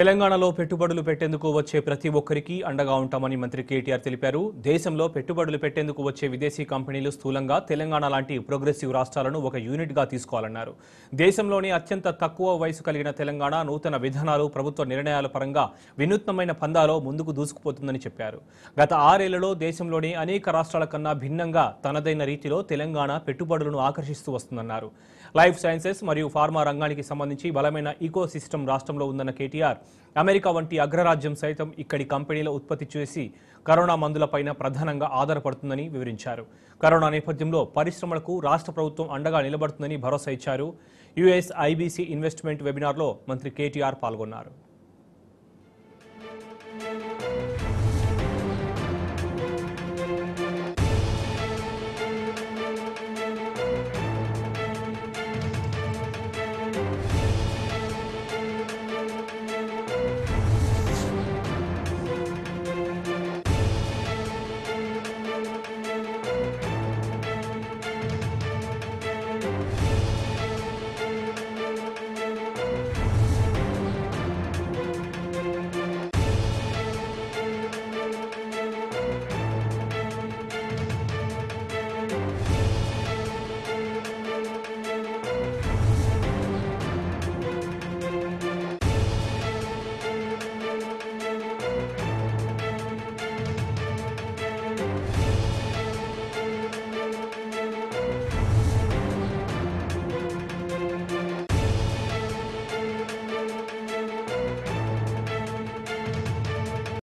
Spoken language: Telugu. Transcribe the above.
తెలంగాణలో పెట్టుబడులు పెట్టేందుకు వచ్చే ప్రతి ఒక్కరికి అండగా ఉంటామని మంత్రి కేటీఆర్ తెలిపారు. దేశంలో పెట్టుబడులు పెట్టేందుకు వచ్చే విదేశీ కంపెనీలు స్థూలంగా తెలంగాణ లాంటి ప్రోగ్రెసివ్ రాష్ట్రాలను ఒక యూనిట్గా తీసుకోవాలన్నారు. దేశంలోనే అత్యంత తక్కువ వయసు కలిగిన తెలంగాణ నూతన విధానాలు ప్రభుత్వ నిర్ణయాల పరంగా వినూత్నమైన పందాలో ముందుకు దూసుకుపోతుందని చెప్పారు. గత ఆరేళ్ళలో దేశంలోని అనేక రాష్ట్రాల కన్నా భిన్నంగా తనదైన రీతిలో తెలంగాణ పెట్టుబడులను ఆకర్షిస్తూ వస్తుందన్నారు. లైఫ్ సైన్సెస్ మరియు ఫార్మా రంగానికి సంబంధించి బలమైన ఈకో సిస్టమ్ రాష్ట్రంలో ఉందన్న కేటీఆర్ అమెరికా వంటి అగ్రరాజ్యం సైతం ఇక్కడి కంపెనీల ఉత్పత్తి చేసి కరోనా మందులపైన ప్రధానంగా ఆధారపడుతుందని వివరించారు. కరోనా నేపథ్యంలో పరిశ్రమలకు రాష్ట్ర ప్రభుత్వం అండగా నిలబడుతుందని భరోసా ఇచ్చారు. యుఎస్ ఐబీసీ ఇన్వెస్ట్మెంట్ వెబినార్లో మంత్రి కేటీఆర్ పాల్గొన్నారు.